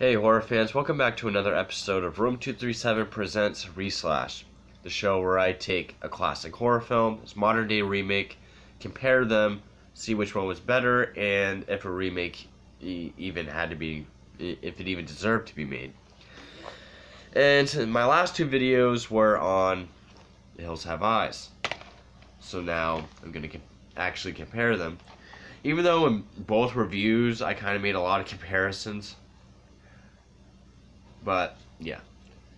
Hey, horror fans, welcome back to another episode of Room 237 Presents Reslash, the show where I take a classic horror film, its modern day remake, compare them, see which one was better, and if a remake even had to be, if it even deserved to be made. And my last two videos were on The Hills Have Eyes. So now I'm going to actually compare them. Even though in both reviews I kind of made a lot of comparisons but yeah.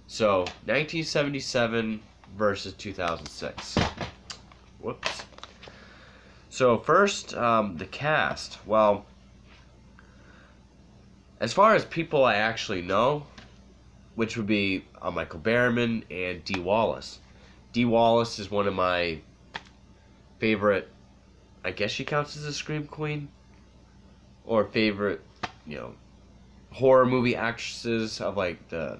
So 1977 versus 2006. Whoops. So first, um, the cast. Well, as far as people I actually know, which would be uh, Michael Berryman and Dee Wallace. Dee Wallace is one of my favorite. I guess she counts as a scream queen, or favorite, you know, horror movie actresses of like the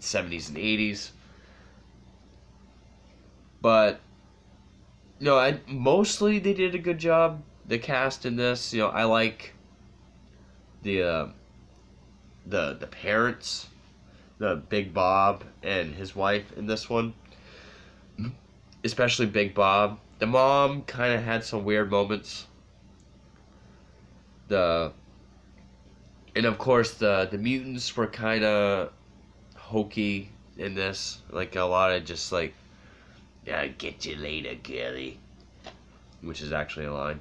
70s and 80s. But know, I mostly they did a good job. The cast in this, you know, I like the uh, the the parents, the Big Bob and his wife in this one. Especially Big Bob. The mom kind of had some weird moments. The and of course the the mutants were kind of hokey in this. Like a lot of just like yeah get you later Kelly which is actually a line.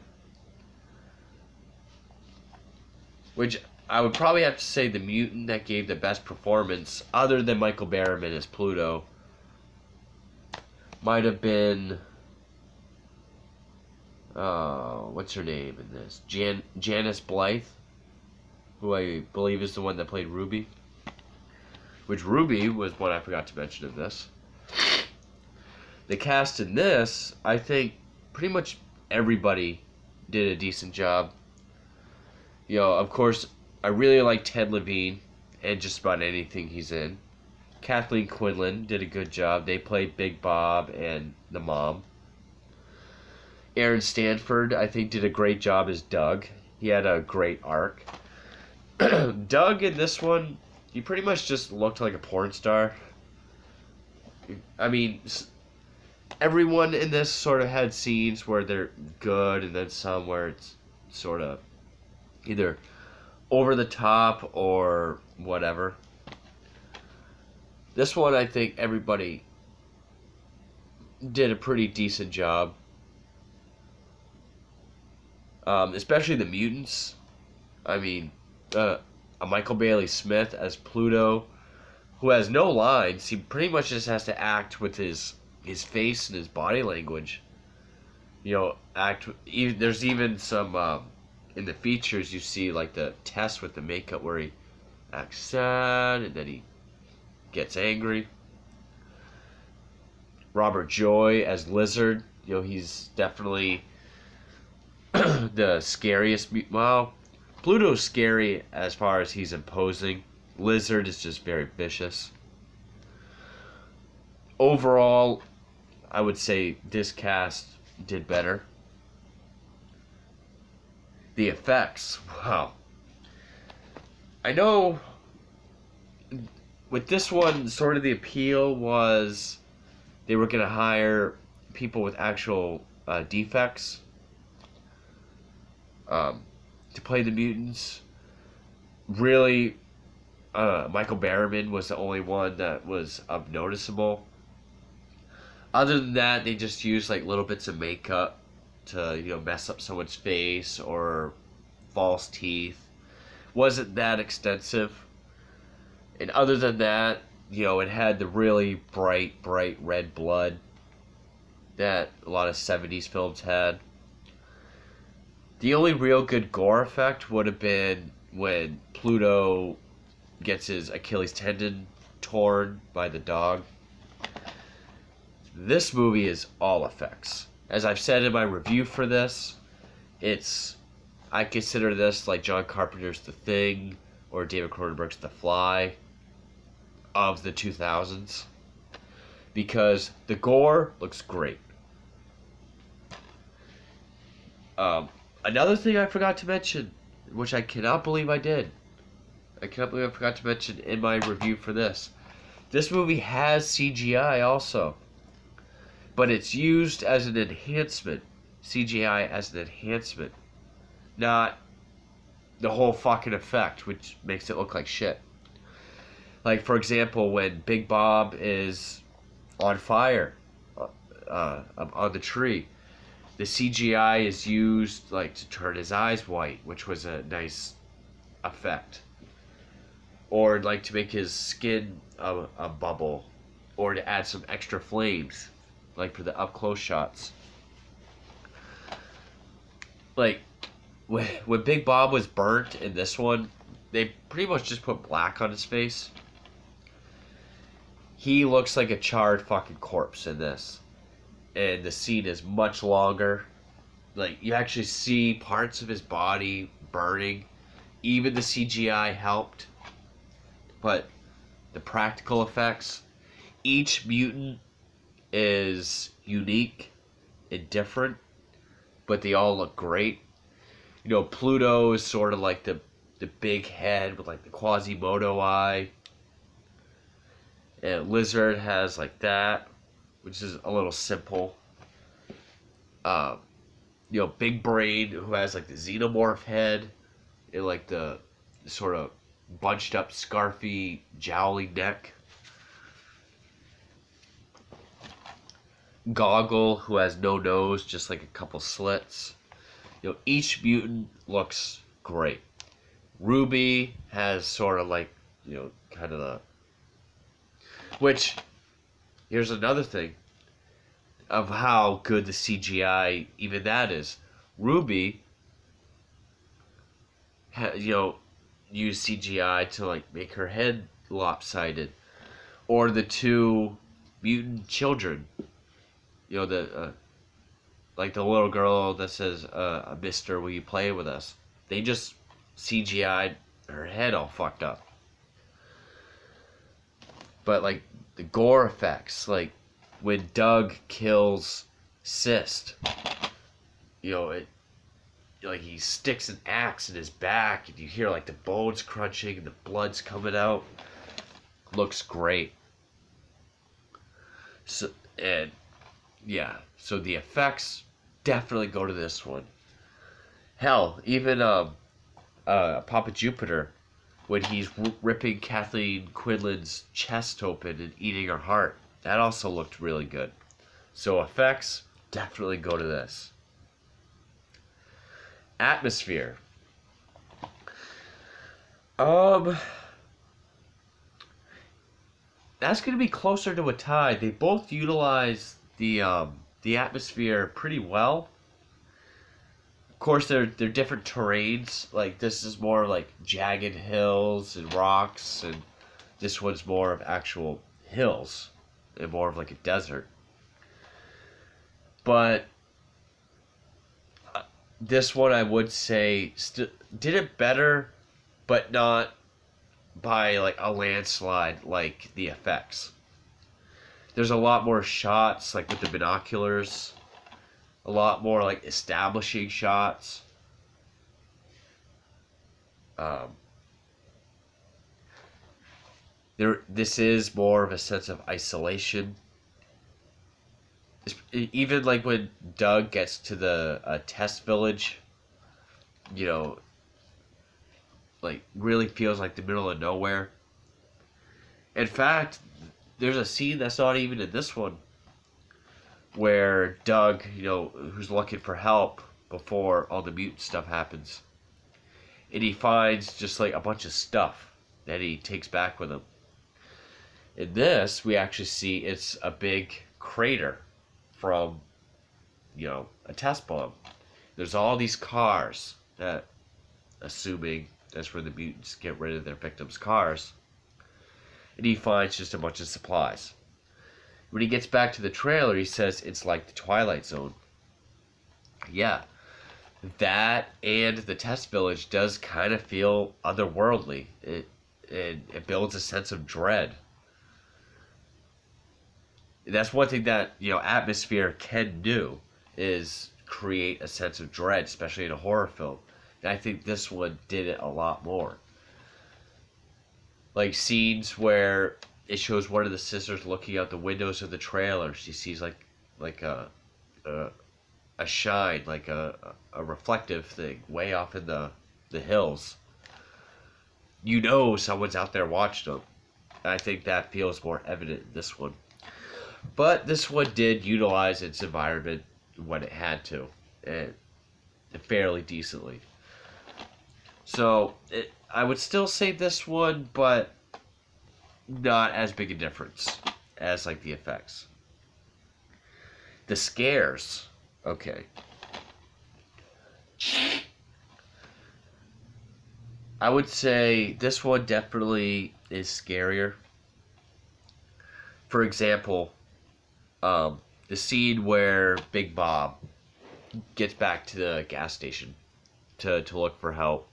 Which I would probably have to say the mutant that gave the best performance other than Michael Berryman as Pluto might have been uh, what's her name in this? Jan Janus Blythe who I believe is the one that played Ruby. Which Ruby was one I forgot to mention in this. The cast in this, I think pretty much everybody did a decent job. You know, of course, I really like Ted Levine and just about anything he's in. Kathleen Quinlan did a good job. They played Big Bob and the mom. Aaron Stanford, I think, did a great job as Doug. He had a great arc. Doug in this one, he pretty much just looked like a porn star. I mean, everyone in this sort of had scenes where they're good, and then some where it's sort of either over the top or whatever. This one, I think everybody did a pretty decent job. Um, especially the mutants. I mean, uh, a Michael Bailey Smith as Pluto, who has no lines. He pretty much just has to act with his his face and his body language. You know, act. Even, there's even some um, in the features you see like the test with the makeup where he acts sad and then he gets angry. Robert Joy as Lizard. You know, he's definitely the scariest. Well, Pluto's scary as far as he's imposing. Lizard is just very vicious. Overall, I would say this cast did better. The effects, wow. I know with this one, sort of the appeal was they were going to hire people with actual uh, defects. Um, to play the mutants. Really, uh, Michael Berryman was the only one that was noticeable. Other than that, they just used like little bits of makeup to you know mess up someone's face or false teeth. Wasn't that extensive. And other than that, you know, it had the really bright, bright red blood that a lot of 70s films had. The only real good gore effect would have been when Pluto gets his Achilles tendon torn by the dog. This movie is all effects. As I've said in my review for this, it's I consider this like John Carpenter's The Thing or David Cronenberg's The Fly of the 2000s because the gore looks great. Um, Another thing I forgot to mention, which I cannot believe I did. I can't believe I forgot to mention in my review for this. This movie has CGI also, but it's used as an enhancement. CGI as an enhancement, not the whole fucking effect, which makes it look like shit. Like for example, when Big Bob is on fire uh, uh, on the tree, the CGI is used like to turn his eyes white, which was a nice effect. Or like to make his skin a, a bubble, or to add some extra flames, like for the up close shots. Like when when Big Bob was burnt in this one, they pretty much just put black on his face. He looks like a charred fucking corpse in this. And the scene is much longer. Like you actually see parts of his body burning. Even the CGI helped. But the practical effects, each mutant is unique and different, but they all look great you know, Pluto is sort of like the the big head with like the Quasimodo eye. And Lizard has like that, which is a little simple. Um, you know, Big Brain who has like the xenomorph head and like the sort of bunched up, scarfy, jowly neck. Goggle, who has no nose, just like a couple slits. You know, each mutant looks great. Ruby has sort of like, you know, kind of the. Which, here's another thing of how good the CGI, even that is. Ruby, you know, use CGI to like make her head lopsided, or the two mutant children. You know the uh, like the little girl that says, uh, "Mister, will you play with us?" They just CGI'd her head all fucked up. But like the gore effects, like when Doug kills Cyst, you know it. Like he sticks an axe in his back, and you hear like the bones crunching and the blood's coming out. Looks great. So and yeah, so the effects definitely go to this one. Hell, even um, uh, Papa Jupiter, when he's ripping Kathleen Quinlan's chest open and eating her heart, that also looked really good. So effects definitely go to this. Atmosphere. Um, that's going to be closer to a tie. They both utilize the um, the atmosphere pretty well. Course, they're they're different terrains. Like this is more like jagged hills and rocks, and this one's more of actual hills and more of like a desert. But uh, this one, I would say, st- did it better, but not by like a landslide like the effects there's a lot more shots like with the binoculars a lot more like establishing shots. Um, there this is more of a sense of isolation. Even like when doug gets to the uh, test village you know like really feels like the middle of nowhere. In fact there's a scene that's not even in this one where Doug, you know, who's looking for help before all the mutant stuff happens. And he finds just like a bunch of stuff that he takes back with him. In this, we actually see it's a big crater from, you know, a test bomb. There's all these cars that, assuming that's where the mutants get rid of their victims' cars and he finds just a bunch of supplies. When he gets back to the trailer, he says it's like the Twilight Zone. Yeah, that and the test village does kind of feel otherworldly. It, it, it builds a sense of dread. That's one thing that you know atmosphere can do is create a sense of dread, especially in a horror film. And I think this one did it a lot more. like scenes where it shows one of the sisters looking out the windows of the trailer. She sees like like a a, a shine, like a, a reflective thing way off in the the hills. You know someone's out there watching them. I think that feels more evident in this one. But this one did utilize its environment when it had to, and fairly decently. So it, I would still say this one, but not as big a difference as like the effects. The scares, okay. I would say this one definitely is scarier. For example, um, the scene where Big Bob gets back to the gas station to, to look for help,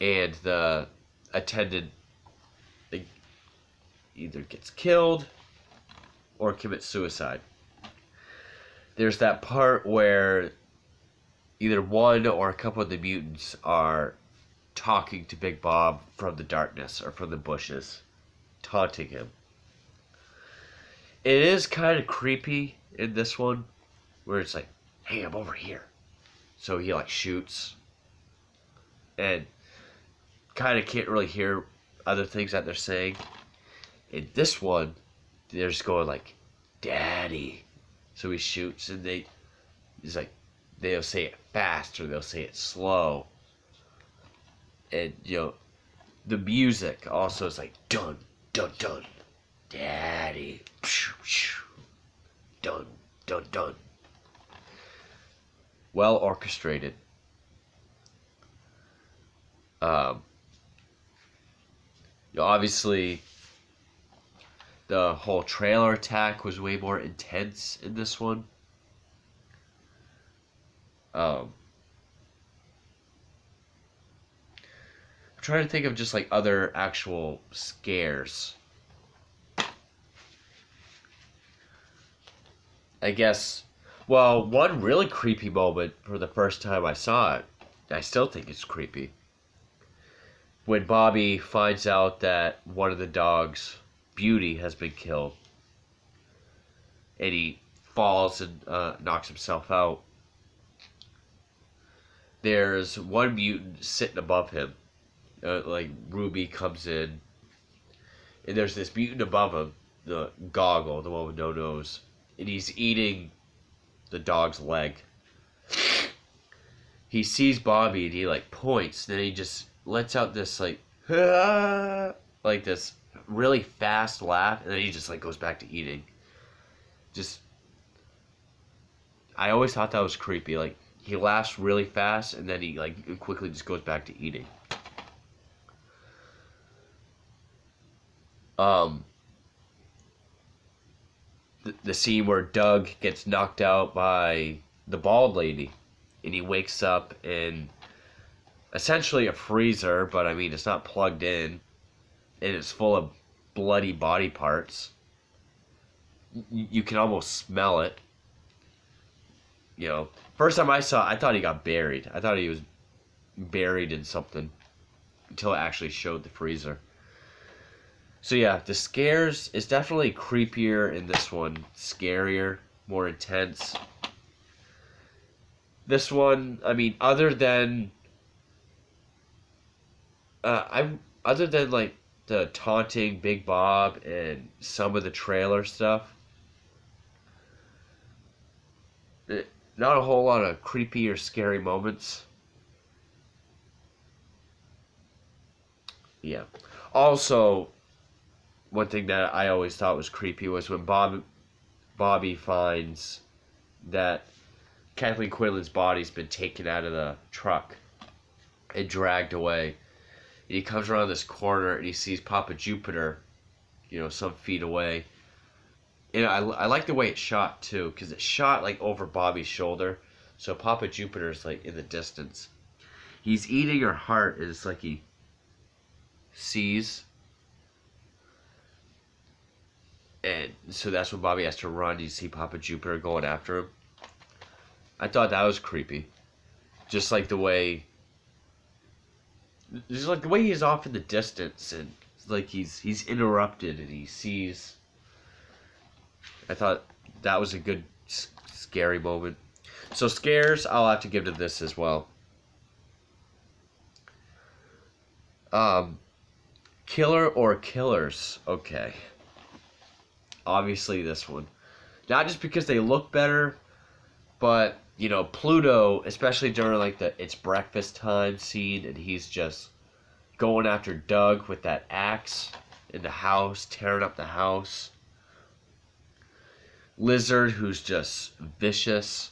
and the attendant either gets killed or commits suicide. There's that part where either one or a couple of the mutants are talking to Big Bob from the darkness or from the bushes, taunting him. It is kind of creepy in this one, where it's like, hey, I'm over here. So he like shoots and kind of can't really hear other things that they're saying. In this one, they're just going like, Daddy. So he shoots and they, he's like, they'll say it fast or they'll say it slow. And, you know, the music also is like, dun, dun, dun. Daddy. Dun, dun, dun. Well orchestrated. Um, obviously, the whole trailer attack was way more intense in this one. Um, I'm trying to think of just like other actual scares. I guess, well, one really creepy moment for the first time I saw it, I still think it's creepy. When Bobby finds out that one of the dogs Beauty has been killed. And he falls and uh, knocks himself out. There's one mutant sitting above him. Uh, like Ruby comes in. And there's this mutant above him, the goggle, the one with no nose. And he's eating the dog's leg. He sees Bobby and he like points, then he just lets out this like like this really fast laugh, and then he just like goes back to eating. Just, I always thought that was creepy. Like he laughs really fast, and then he like quickly just goes back to eating. Um, the, the scene where Doug gets knocked out by the bald lady, and he wakes up in essentially a freezer, but I mean it's not plugged in, and it's full of bloody body parts. You, can almost smell it. You know, first time I saw I thought he got buried. I thought he was buried in something until it actually showed the freezer. So yeah, the scares is definitely creepier in this one, scarier, more intense. This one, I mean, other than uh, I other than like the taunting Big Bob and some of the trailer stuff. It, not a whole lot of creepy or scary moments. Yeah. Also, one thing that I always thought was creepy was when Bob, Bobby finds that Kathleen Quinlan's body's been taken out of the truck and dragged away and he comes around this corner and he sees Papa Jupiter, you know, some feet away. And I, I like the way it's shot too, because it's shot like over Bobby's shoulder, so Papa Jupiter's like in the distance. He's eating her heart. It's like he sees, and so that's when Bobby has to run. You see Papa Jupiter going after him. I thought that was creepy, just like the way just like the way he's off in the distance and like he's he's interrupted and he sees. I thought that was a good scary moment. So scares, I'll have to give to this as well. Um, killer or killers? Okay. Obviously, this one. Not just because they look better, but you know Pluto, especially during like the it's breakfast time scene, and he's just going after Doug with that axe in the house, tearing up the house. Lizard, who's just vicious.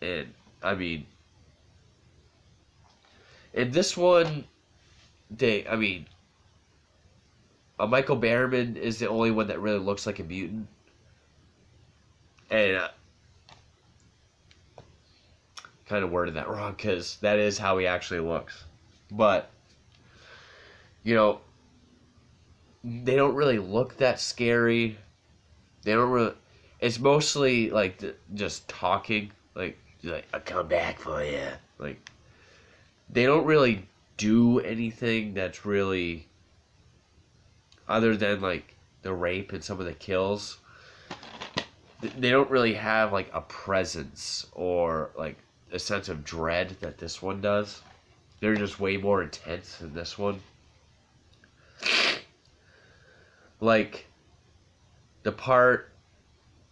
And, I mean, in this one, they, I mean, uh, Michael Berryman is the only one that really looks like a mutant. And, uh, kind of worded that wrong because that is how he actually looks. But, you know, they don't really look that scary. They don't really. It's mostly like just talking, like like I'll come back for you. Like they don't really do anything that's really other than like the rape and some of the kills. They don't really have like a presence or like a sense of dread that this one does. They're just way more intense than this one. Like the part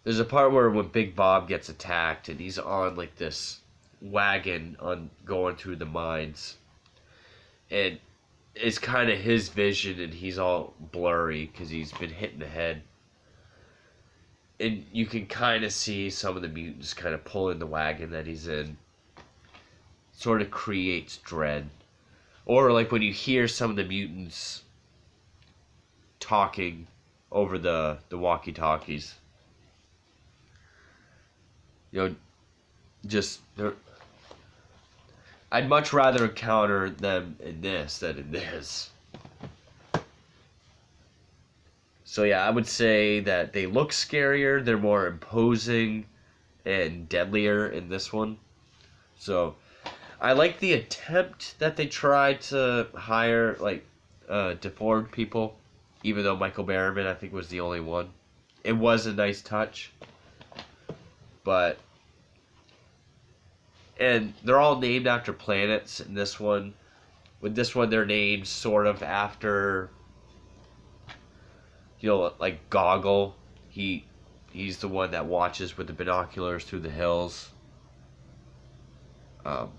there's a part where when Big Bob gets attacked and he's on like this wagon on going through the mines. And it's kind of his vision and he's all blurry because he's been hit in the head. And you can kind of see some of the mutants kind of pulling the wagon that he's in. Sort of creates dread. Or like when you hear some of the mutants talking over the, the walkie talkies. You know, just they're. I'd much rather encounter them in this than in this. So yeah, I would say that they look scarier, they're more imposing and deadlier in this one. So I like the attempt that they tried to hire like uh, deformed people, even though Michael Berryman I think was the only one. It was a nice touch, but and they're all named after planets. In this one, with this one, they're named sort of after you know like Goggle. He he's the one that watches with the binoculars through the hills. Um,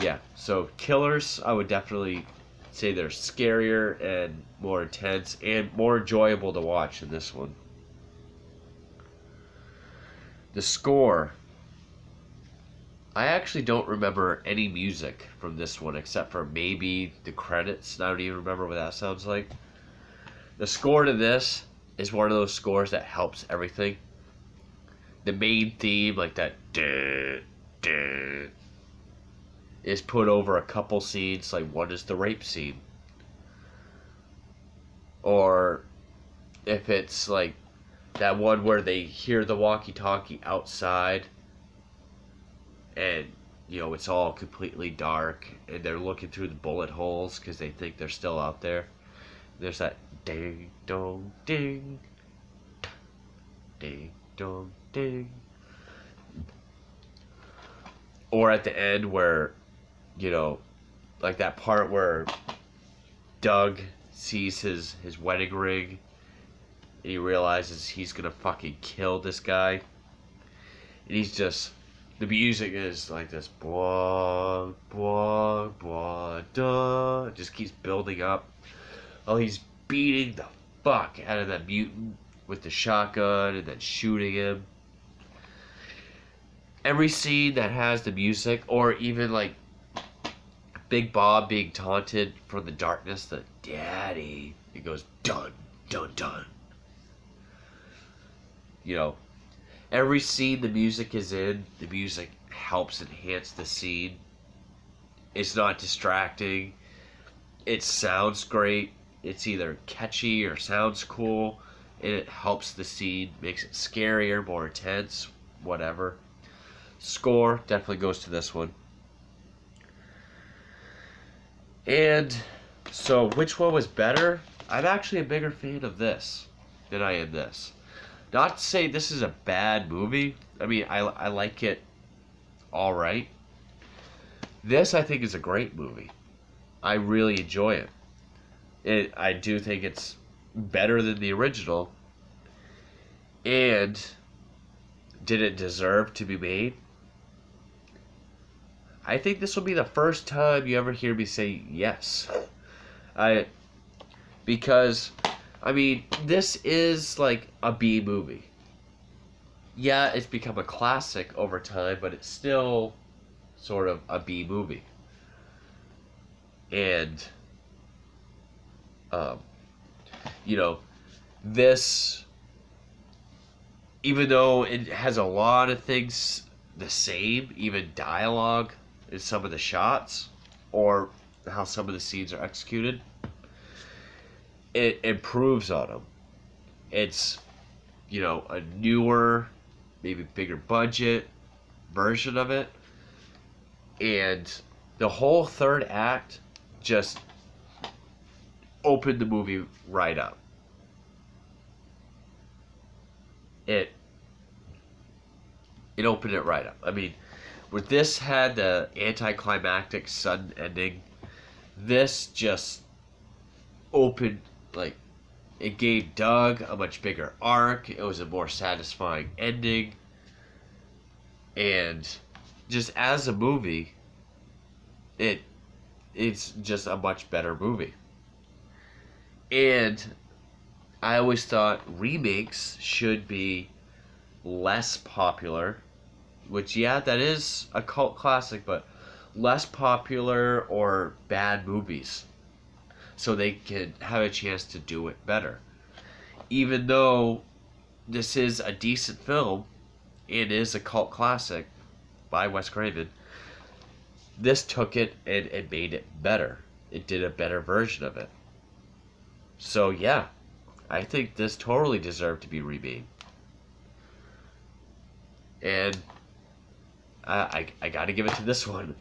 yeah, so killers, I would definitely say they're scarier and more intense and more enjoyable to watch in this one. The score. I actually don't remember any music from this one except for maybe the credits. I don't even remember what that sounds like. The score to this is one of those scores that helps everything. The main theme, like that, duh, duh, is put over a couple scenes. Like one is the rape scene, or if it's like that one where they hear the walkie-talkie outside, and you know it's all completely dark, and they're looking through the bullet holes because they think they're still out there. There's that ding dong ding, ding dong ding. Or at the end where, you know, like that part where Doug sees his his wedding ring and he realizes he's gonna fucking kill this guy. And he's just the music is like this blah blah blah duh it just keeps building up. Oh he's beating the fuck out of that mutant with the shotgun and then shooting him. Every scene that has the music or even like Big Bob being taunted from the darkness, the daddy, it goes dun dun dun you know, every scene the music is in, the music helps enhance the scene. It's not distracting. It sounds great. It's either catchy or sounds cool, and it helps the scene, makes it scarier, more intense, whatever. Score definitely goes to this one. And so, which one was better? I'm actually a bigger fan of this than I am this. Not to say this is a bad movie. I mean, I, I like it all right. This, I think, is a great movie. I really enjoy it. It, I do think it's better than the original. And did it deserve to be made? I think this will be the first time you ever hear me say yes. I because I mean, this is like a B movie. Yeah, it's become a classic over time, but it's still sort of a B movie. And um, you know, this even though it has a lot of things the same, even dialogue in some of the shots or how some of the scenes are executed, it improves on them. It's, you know, a newer, maybe bigger budget version of it. And the whole third act just opened the movie right up. It it opened it right up. I mean, with this had the anticlimactic sudden ending, this just opened like it gave Doug a much bigger arc. It was a more satisfying ending. And just as a movie, it it's just a much better movie. And I always thought remakes should be less popular, which yeah, that is a cult classic, but less popular or bad movies so they can have a chance to do it better. Even though this is a decent film, it is a cult classic by Wes Craven, this took it and, and made it better. It did a better version of it. So yeah, I think this totally deserved to be remade. And I, I, I got to give it to this one.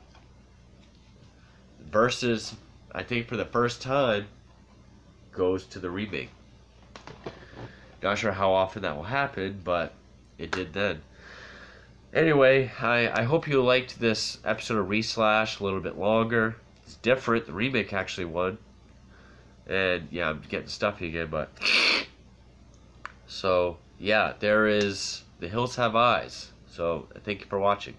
Versus I think for the first time, goes to the remake. Not sure how often that will happen, but it did then. Anyway, I, I hope you liked this episode of Reslash a little bit longer. It's different. The remake actually won. And yeah, I'm getting stuffy again, but. So, yeah, there is The Hills Have Eyes. So, thank you for watching.